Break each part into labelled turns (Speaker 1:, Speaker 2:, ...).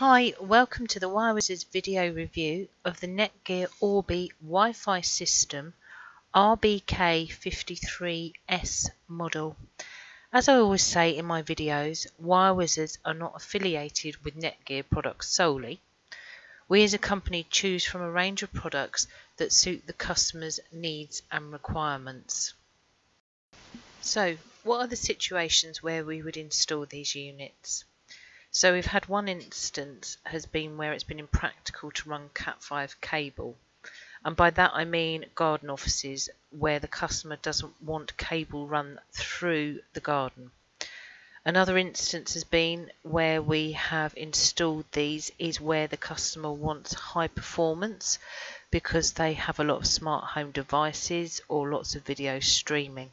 Speaker 1: Hi, welcome to the WireWizards video review of the Netgear Orbi Wi-Fi system RBK53S model. As I always say in my videos, WireWizards are not affiliated with Netgear products solely. We as a company choose from a range of products that suit the customer's needs and requirements. So, what are the situations where we would install these units? So we've had one instance has been where it's been impractical to run Cat5 cable. And by that I mean garden offices where the customer doesn't want cable run through the garden. Another instance has been where we have installed these is where the customer wants high performance because they have a lot of smart home devices or lots of video streaming.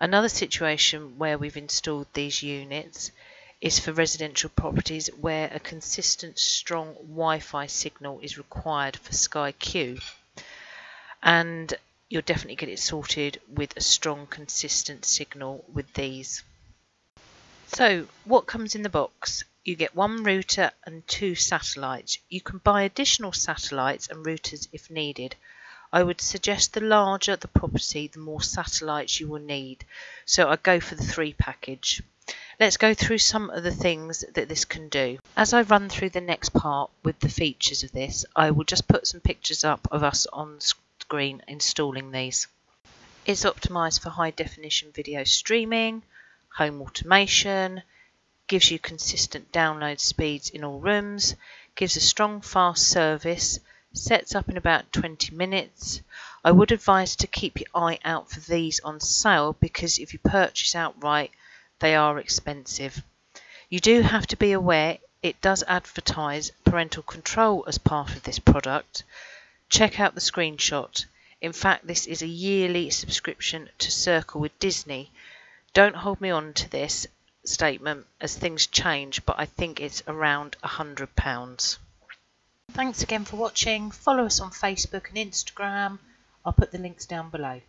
Speaker 1: Another situation where we've installed these units is for residential properties where a consistent strong Wi-Fi signal is required for Sky Q and you'll definitely get it sorted with a strong consistent signal with these. So what comes in the box? You get one router and two satellites. You can buy additional satellites and routers if needed. I would suggest the larger the property, the more satellites you will need. So I go for the three package. Let's go through some of the things that this can do. As I run through the next part with the features of this, I will just put some pictures up of us on screen installing these. It's optimized for high definition video streaming, home automation, gives you consistent download speeds in all rooms, gives a strong fast service, sets up in about 20 minutes. I would advise to keep your eye out for these on sale because if you purchase outright, they are expensive. You do have to be aware it does advertise parental control as part of this product. Check out the screenshot. In fact, this is a yearly subscription to Circle with Disney. Don't hold me on to this statement as things change, but I think it's around £100. Thanks again for watching. Follow us on Facebook and Instagram. I'll put the links down below.